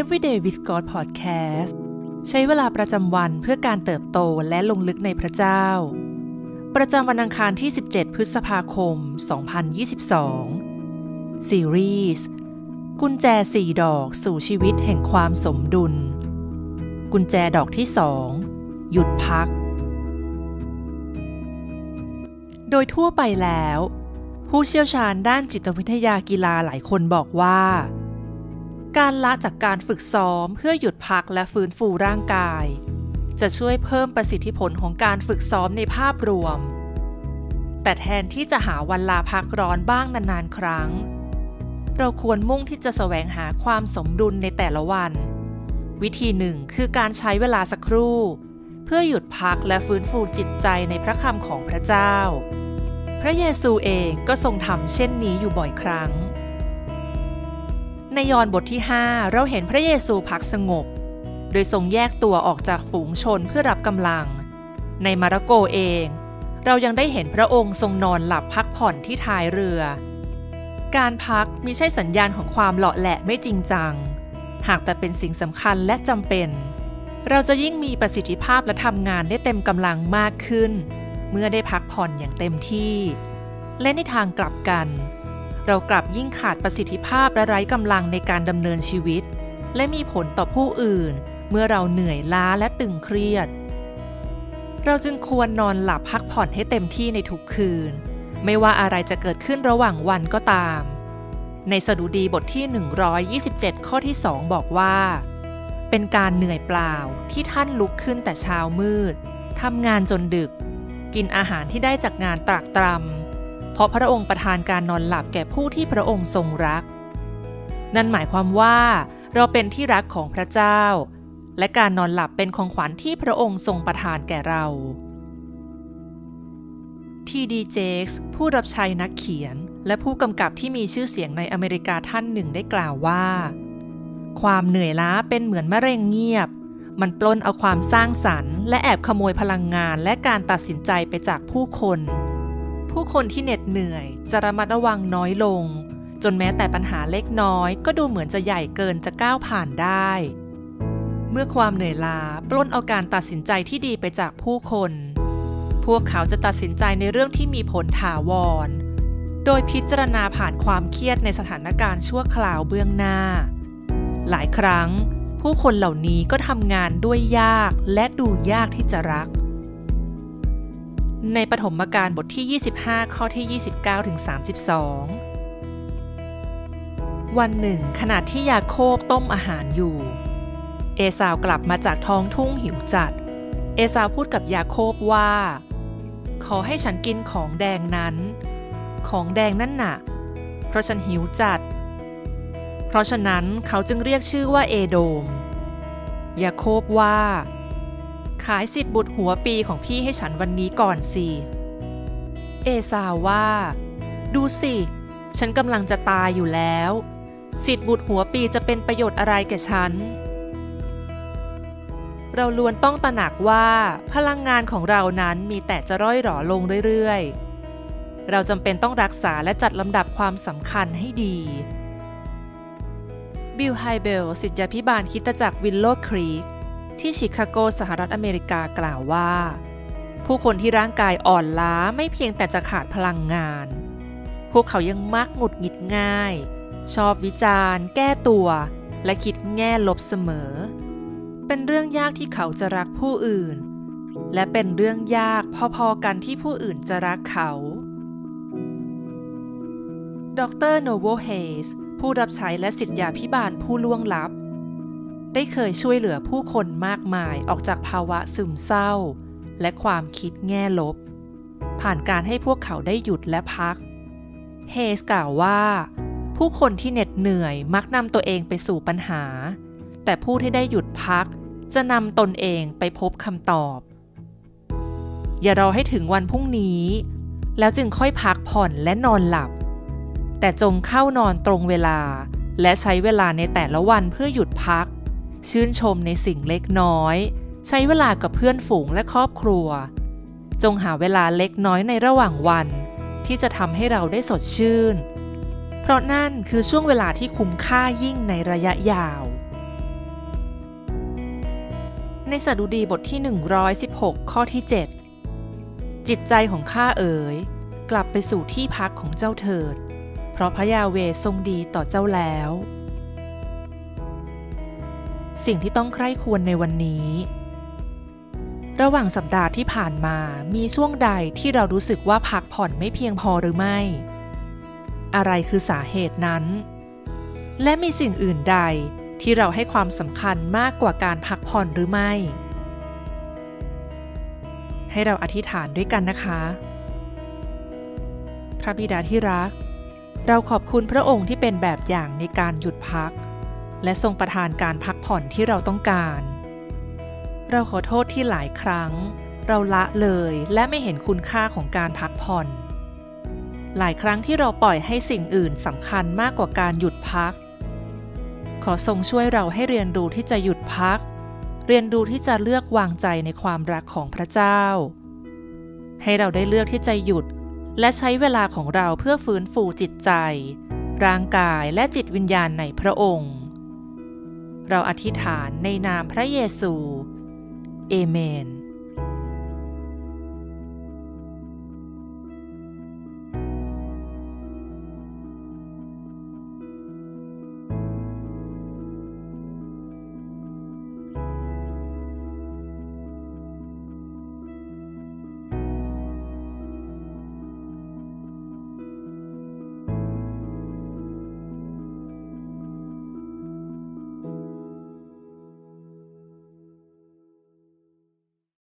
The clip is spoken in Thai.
Everyday with God Podcast ใช้เวลาประจำวันเพื่อการเติบโตและลงลึกในพระเจ้า ประจำวันอังคารที่ 17 พฤษภาคม 2022 ซีรีส์กุญแจสี่ดอกสู่ชีวิตแห่งความสมดุล กุญแจดอกที่สองหยุดพัก โดยทั่วไปแล้ว ผู้เชี่ยวชาญด้านจิตวิทยากีฬาหลายคนบอกว่า การละจากการฝึกซ้อมเพื่อหยุดพักและฟื้นฟูร่างกาย จะช่วยเพิ่มประสิทธิผลของการฝึกซ้อมในภาพรวม แต่แทนที่จะหาวันลาพักร้อนบ้างนานๆ ครั้ง เราควรมุ่งที่จะแสวงหาความสมดุลในแต่ละวัน วิธีหนึ่งคือการใช้เวลาสักครู่ เพื่อหยุดพักและฟื้นฟูจิตใจในพระคำของพระเจ้า พระเยซูเองก็ทรงทำเช่นนี้อยู่บ่อยครั้ง ในยอห์นบทที่ 5 เราเห็นพระเยซูพักสงบ โดยทรงแยกตัวออกจากฝูงชนเพื่อรับกำลัง ในมาระโกเอง เรายังได้เห็นพระองค์ทรงนอนหลับพักผ่อนที่ท้ายเรือ การพักมิใช่สัญญาณของความเหลาะแหละไม่จริงจัง หากแต่เป็นสิ่งสำคัญและจำเป็น เราจะยิ่งมีประสิทธิภาพและทำงานได้เต็มกำลังมากขึ้น เมื่อได้พักผ่อนอย่างเต็มที่ และในทางกลับกัน เรากลับยิ่งขาดประสิทธิภาพและไร้กำลังในการดำเนินชีวิต และมีผลต่อผู้อื่น เมื่อเราเหนื่อยล้าและตึงเครียด เราจึงควรนอนหลับพักผ่อนให้เต็มที่ในทุกคืน ไม่ว่าอะไรจะเกิดขึ้นระหว่างวันก็ตาม ในสดุดีบทที่ 127 ข้อที่ 2 บอกว่า เป็นการเหนื่อยเปล่าที่ท่านลุกขึ้นแต่เช้ามืดทำงานจนดึก กินอาหารที่ได้จากงานตรากตรำ เพราะพระองค์ประทานการนอนหลับแก่ผู้ที่พระองค์ทรงรัก นั่นหมายความว่าเราเป็นที่รักของพระเจ้า และการนอนหลับเป็นของขวัญที่พระองค์ทรงประทานแก่เราทีดีเจคส์ผู้รับใช้นักเขียน และผู้กำกับที่มีชื่อเสียงในอเมริกาท่านหนึ่งได้กล่าวว่า ความเหนื่อยล้าเป็นเหมือนมะเร็งเงียบ มันปล้นเอาความสร้างสรรค์ และแอบขโมยพลังงานและการตัดสินใจไปจากผู้คน ผู้คนที่เหน็ดเหนื่อย จะระมัดระวังน้อยลง จนแม้แต่ปัญหาเล็กน้อย ก็ดูเหมือนจะใหญ่เกินจะก้าวผ่านได้ เมื่อความเหนื่อยล้าปล้นเอาการตัดสินใจที่ดีไปจากผู้คน พวกเขาจะตัดสินใจในเรื่องที่มีผลถาวร โดยพิจารณาผ่านความเครียดในสถานการณ์ชั่วคราวเบื้องหน้า หลายครั้งผู้คนเหล่านี้ก็ทำงานด้วยยากและดูยากที่จะรัก ในปฐมกาลบทที่ 25 ข้อที่ 29ถึง32 วันหนึ่ง ขณะที่ยาโคบต้มอาหารอยู่ เอสาวกลับมาจากท้องทุ่งหิวจัด เอสาวพูดกับยาโคบว่า ขอให้ฉันกินของแดงนั้น ของแดงนั่นน่ะ เพราะฉันหิวจัด เพราะฉะนั้นเขาจึงเรียกชื่อว่าเอโดม ยาโคบว่า ขายสิทธิ์บุตรหัวปีของพี่ให้ฉันวันนี้ก่อนสิ เอสาว่า ดูสิ ฉันกำลังจะตายอยู่แล้ว สิทธิ์บุตรหัวปีจะเป็นประโยชน์อะไรแก่ฉัน เราล้วนต้องตระหนักว่าพลังงานของเรานั้นมีแต่จะร่อยหรอลงเรื่อยๆ เราจำเป็นต้องรักษาและจัดลำดับความสำคัญให้ดีบิลไฮเบลส์ศิษยาภิบาลคริสตจักรวิลโลว์ครีก ที่ชิคาโกสหรัฐอเมริกากล่าวว่า ผู้คนที่ร่างกายอ่อนล้าไม่เพียงแต่จะขาดพลังงาน พวกเขายังมักหงุดหงิดง่าย ชอบวิจารณ์ แก้ตัว และคิดแง่ลบเสมอ เป็นเรื่องยากที่เขาจะรักผู้อื่น และเป็นเรื่องยากพอๆกันที่ผู้อื่นจะรักเขาดรโนโวเฮสผู้รับใช้และสิทธยาพิบาลผู้ล่วงลับ ได้เคยช่วยเหลือผู้คนมากมายออกจากภาวะซึมเศร้า และความคิดแง่ลบ ผ่านการให้พวกเขาได้หยุดและพัก เฮสกล่าวว่า ผู้คนที่เหน็ดเหนื่อยมักนำตัวเองไปสู่ปัญหา แต่ผู้ที่ได้หยุดพัก จะนำตนเองไปพบคำตอบ อย่ารอให้ถึงวันพรุ่งนี้ แล้วจึงค่อยพักผ่อนและนอนหลับ แต่จงเข้านอนตรงเวลา และใช้เวลาในแต่ละวันเพื่อหยุดพัก ชื่นชมในสิ่งเล็กน้อย ใช้เวลากับเพื่อนฝูงและครอบครัว จงหาเวลาเล็กน้อยในระหว่างวัน ที่จะทำให้เราได้สดชื่น เพราะนั่นคือช่วงเวลาที่คุ้มค่ายิ่งในระยะยาว ในสดุดีบทที่ 116 ข้อที่ 7 จิตใจของข้าเอ๋ย กลับไปสู่ที่พักของเจ้าเถิด เพราะพระยาเวทรงดีต่อเจ้าแล้ว สิ่งที่ต้องใคร่ควรในวันนี้ ระหว่างสัปดาห์ที่ผ่านมามีช่วงใดที่เรารู้สึกว่าพักผ่อนไม่เพียงพอหรือไม่ อะไรคือสาเหตุนั้น และมีสิ่งอื่นใดที่เราให้ความสำคัญมากกว่าการพักผ่อนหรือไม่ ให้เราอธิษฐานด้วยกันนะคะ พระบิดาที่รัก เราขอบคุณพระองค์ที่เป็นแบบอย่างในการหยุดพัก และทรงประทานการพัก ผ่อนที่เราต้องการ เราขอโทษที่หลายครั้ง เราละเลยและไม่เห็นคุณค่าของการพักผ่อน หลายครั้งที่เราปล่อยให้สิ่งอื่นสำคัญมากกว่าการหยุดพัก ขอทรงช่วยเราให้เรียนรู้ที่จะหยุดพัก เรียนรู้ที่จะเลือกวางใจในความรักของพระเจ้า ให้เราได้เลือกที่จะหยุดและใช้เวลาของเราเพื่อฟื้นฟูจิตใจ ร่างกายและจิตวิญญาณในพระองค์ เราอธิษฐานในนามพระเยซู เอเมน